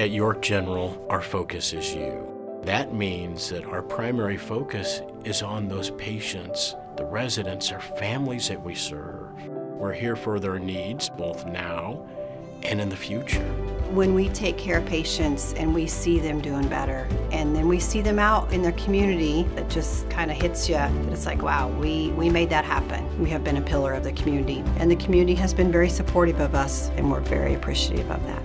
At York General, our focus is you. That means that our primary focus is on those patients, the residents, our families that we serve. We're here for their needs, both now and in the future. When we take care of patients and we see them doing better, and then we see them out in their community, that just kind of hits you. It's like, wow, we, we made that happen. We have been a pillar of the community, and the community has been very supportive of us, and we're very appreciative of that.